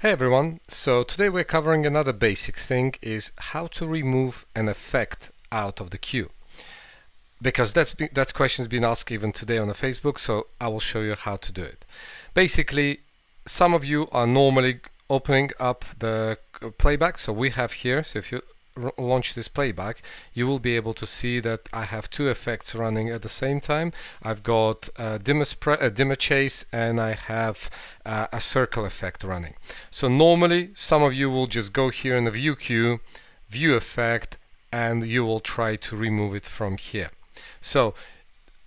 Hey everyone, so today we're covering another basic thing is how to remove an effect out of the cue. Because that's be, that's questions been asked even today on the Facebook, so I will show you how to do it. Basically, some of you are normally opening up the playback, so we have here, so if you launch this playback, you will be able to see that I have two effects running at the same time. I've got a dimmer, a dimmer chase and I have uh, a circle effect running. So normally some of you will just go here in the view cue, view effect, and you will try to remove it from here. So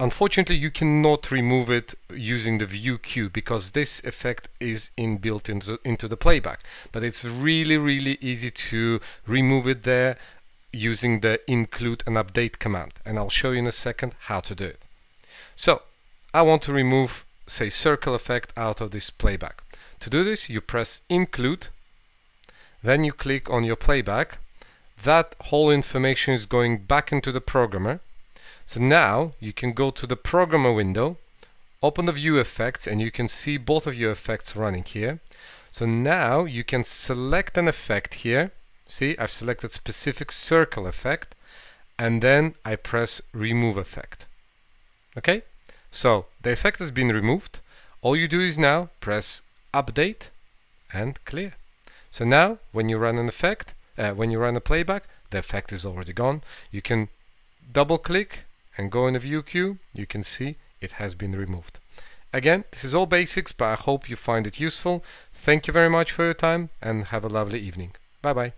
Unfortunately, you cannot remove it using the view cue because this effect is inbuilt into, into the playback. But it's really, really easy to remove it there using the include and update command. And I'll show you in a second how to do it. So I want to remove, say, circle effect out of this playback. To do this, you press include, then you click on your playback. That whole information is going back into the programmer so now you can go to the programmer window, open the view effects, and you can see both of your effects running here. So now you can select an effect here. See, I've selected specific circle effect, and then I press remove effect. Okay, so the effect has been removed. All you do is now press update and clear. So now when you run an effect, uh, when you run a playback, the effect is already gone. You can double click and go in the view cue, you can see it has been removed. Again, this is all basics, but I hope you find it useful. Thank you very much for your time and have a lovely evening. Bye bye.